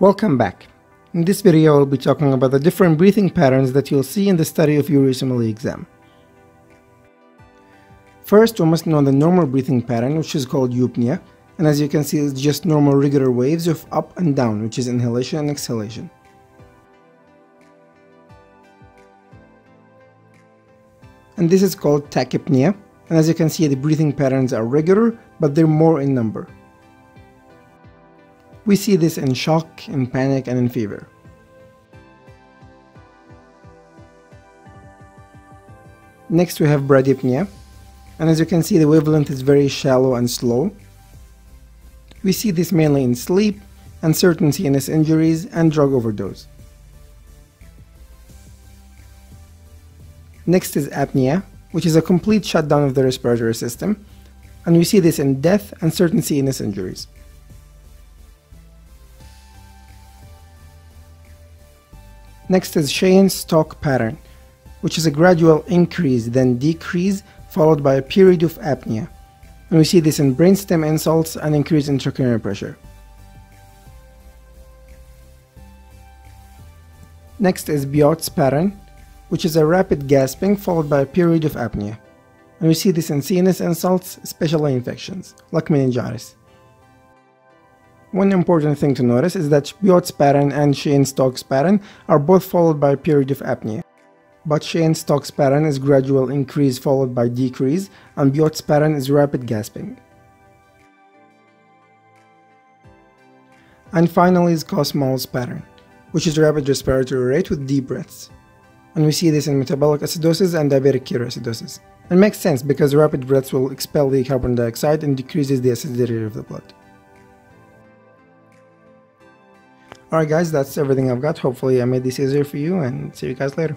Welcome back. In this video I'll be talking about the different breathing patterns that you'll see in the study of your USMLE exam. First we must know the normal breathing pattern which is called eupnea and as you can see it's just normal regular waves of up and down which is inhalation and exhalation. And this is called tachypnea and as you can see the breathing patterns are regular but they're more in number. We see this in shock, in panic, and in fever. Next we have bradypnea, and as you can see the wavelength is very shallow and slow. We see this mainly in sleep, and certain CNS injuries, and drug overdose. Next is apnea, which is a complete shutdown of the respiratory system, and we see this in death and certain CNS injuries. Next is Cheyne-Stokes pattern, which is a gradual increase then decrease followed by a period of apnea. And we see this in brainstem insults and increase intracranial pressure. Next is Biot's pattern, which is a rapid gasping followed by a period of apnea. And we see this in CNS insults, especially infections, like meningitis. One important thing to notice is that Biot's pattern and Cheyne-Stokes pattern are both followed by a period of apnea. But Cheyne-Stokes pattern is gradual increase followed by decrease, and Biot's pattern is rapid gasping. And finally is Kussmaul's pattern, which is rapid respiratory rate with deep breaths. And we see this in metabolic acidosis and diabetic ketoacidosis. It makes sense because rapid breaths will expel the carbon dioxide and decreases the acidity of the blood. Alright guys, that's everything I've got. Hopefully I made this easier for you and see you guys later.